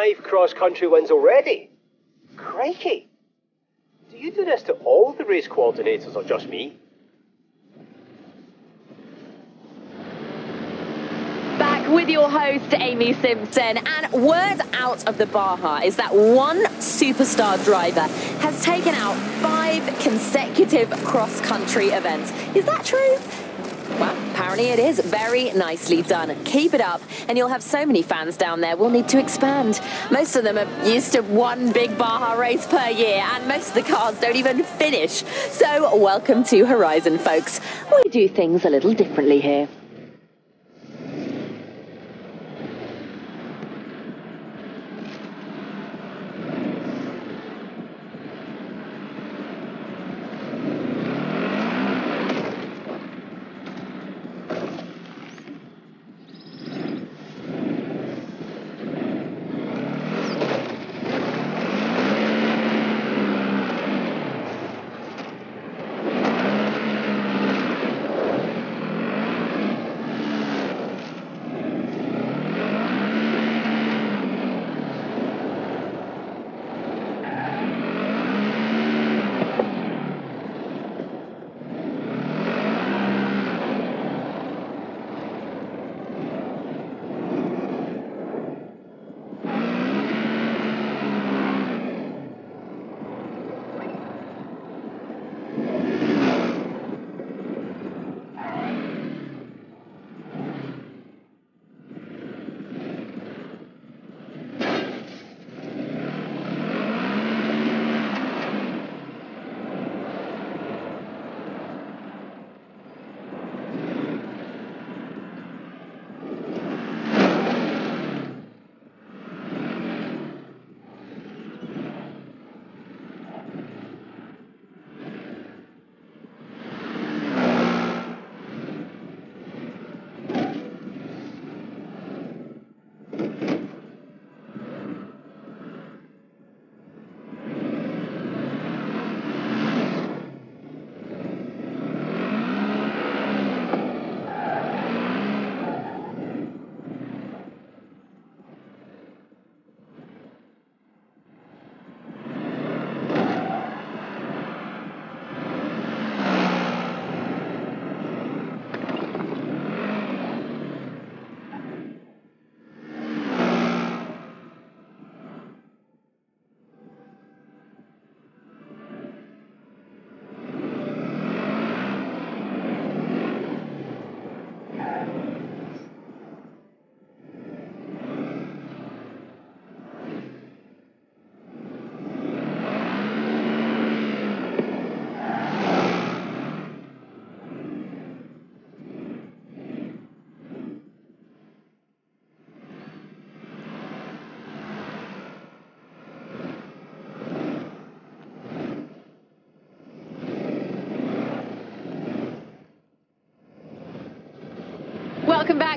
five cross-country wins already. Crikey! Do you do this to all the race coordinators or just me? Back with your host, Amy Simpson. And word out of the Baja is that one superstar driver has taken out five consecutive cross-country events. Is that true? Well, apparently it is. Very nicely done. Keep it up, and you'll have so many fans down there. We'll need to expand. Most of them are used to one big Baja race per year, and most of the cars don't even finish. So, welcome to Horizon, folks. We do things a little differently here.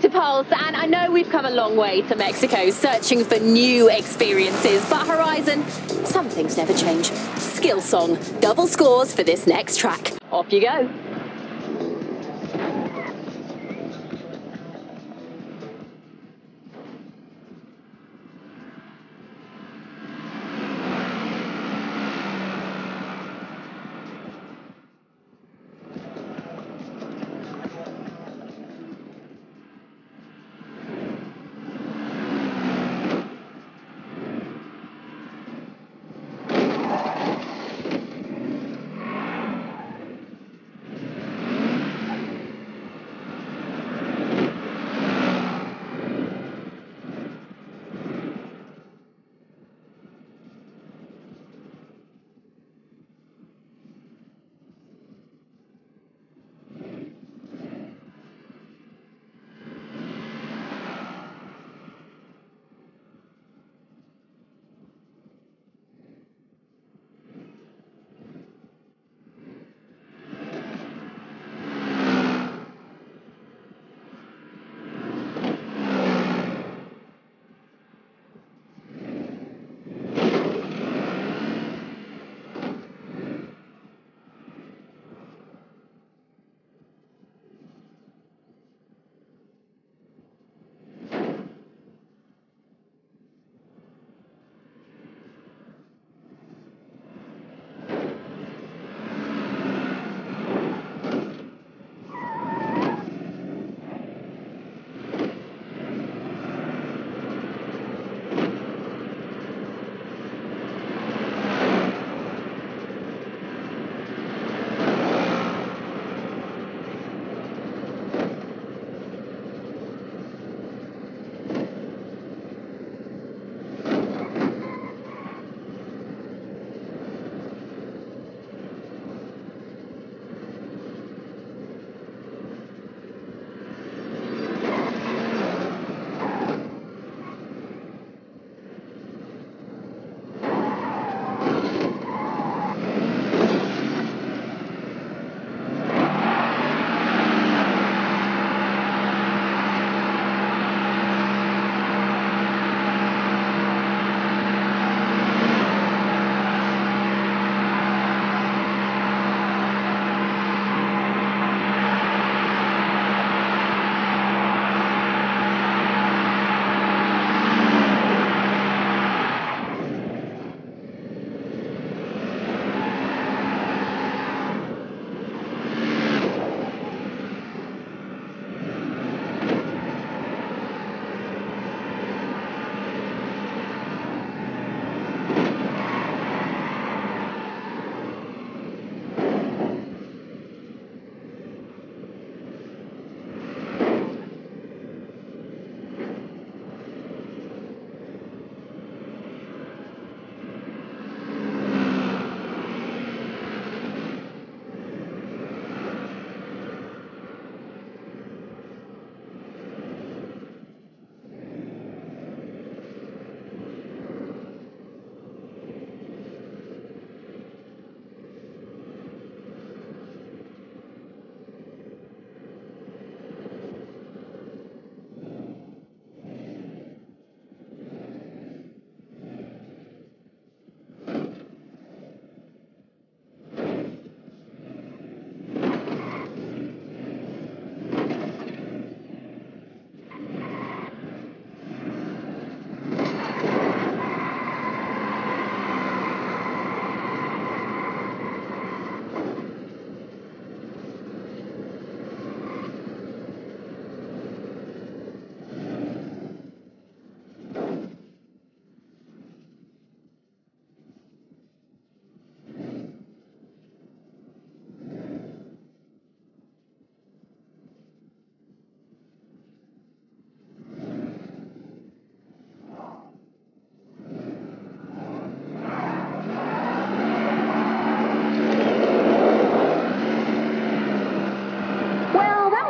To Pulse, and I know we've come a long way to Mexico searching for new experiences, but Horizon, some things never change. Skill song, double scores for this next track. Off you go.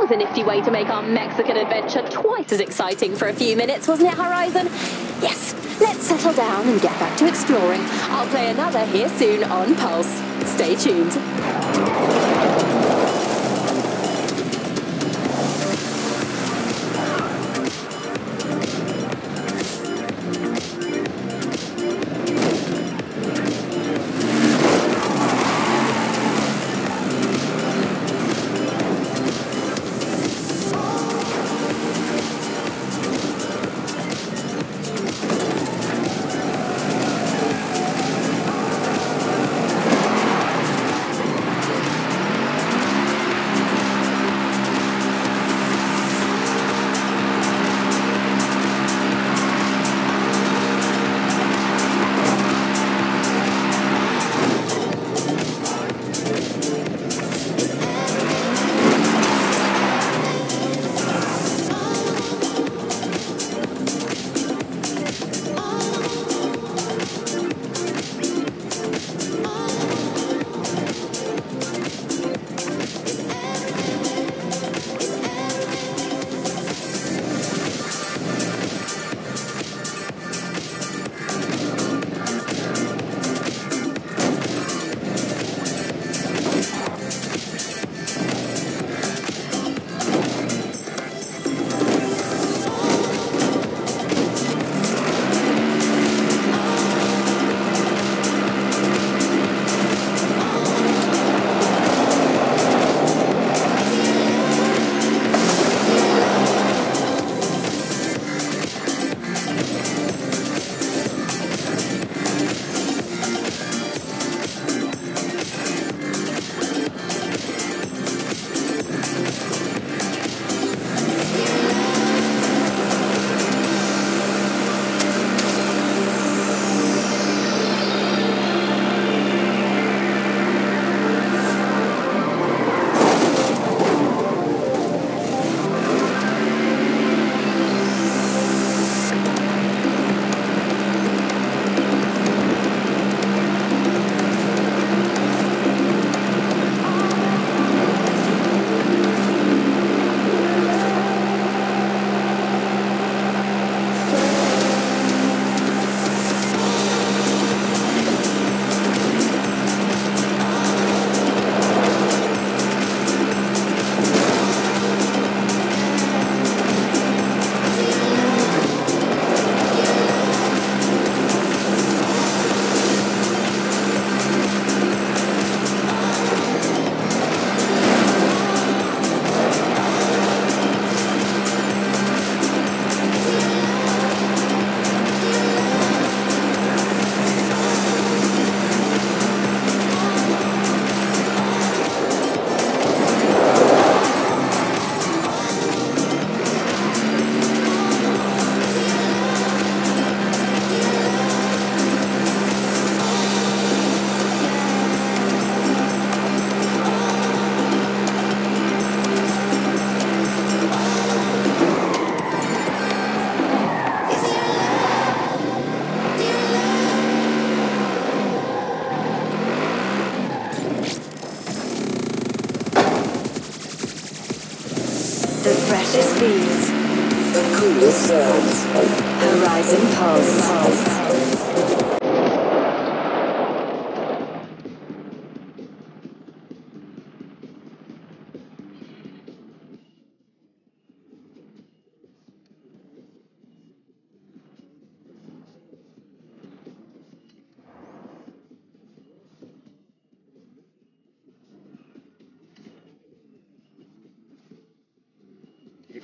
Was a nifty way to make our Mexican adventure twice as exciting for a few minutes, wasn't it, Horizon? Yes, let's settle down and get back to exploring. I'll play another here soon on Pulse. Stay tuned.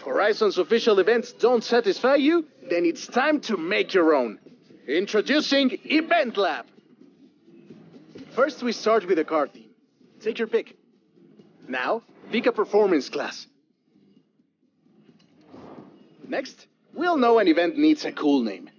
Horizon's official events don't satisfy you, then it's time to make your own. Introducing Event Lab. First, we start with a car theme. Take your pick. Now, pick a performance class. Next, we'll know an event needs a cool name.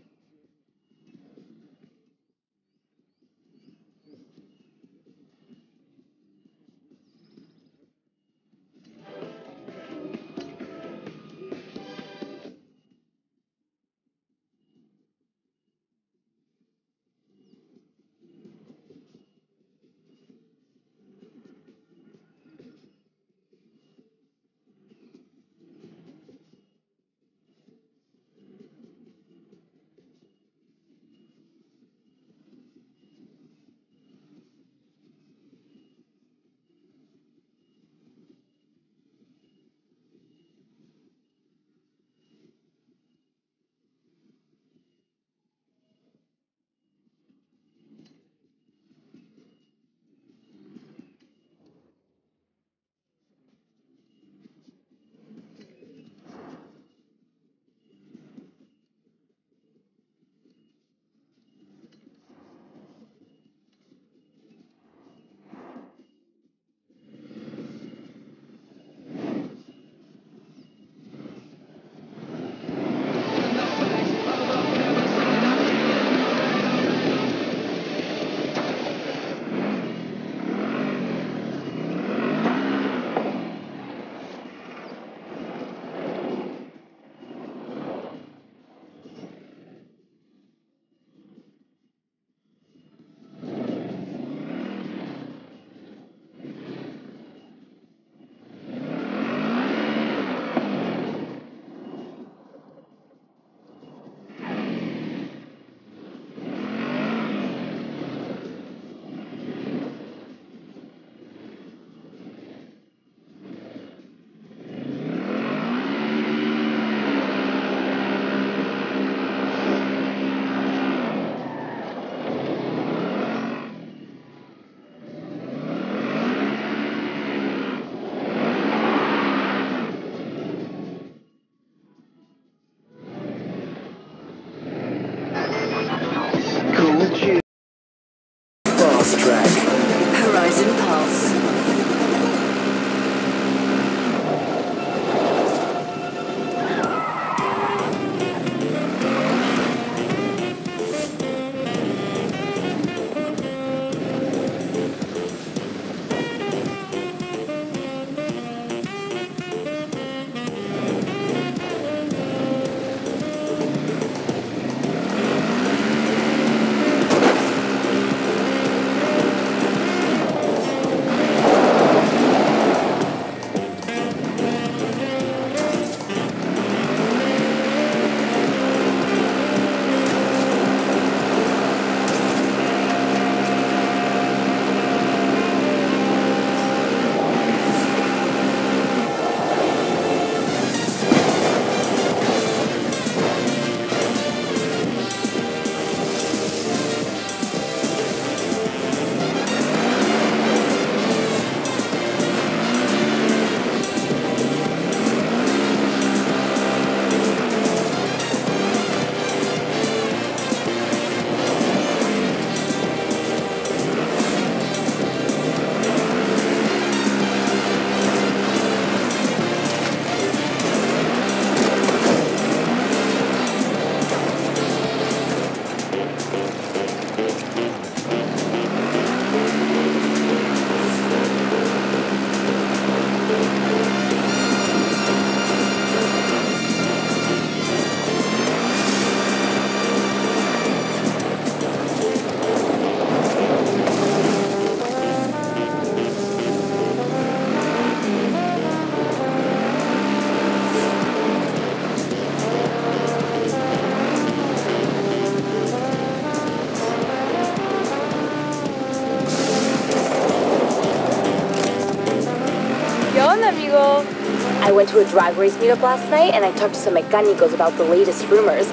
Went to a drag race meetup last night and I talked to some mecanicos about the latest rumors.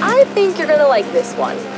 I think you're gonna like this one.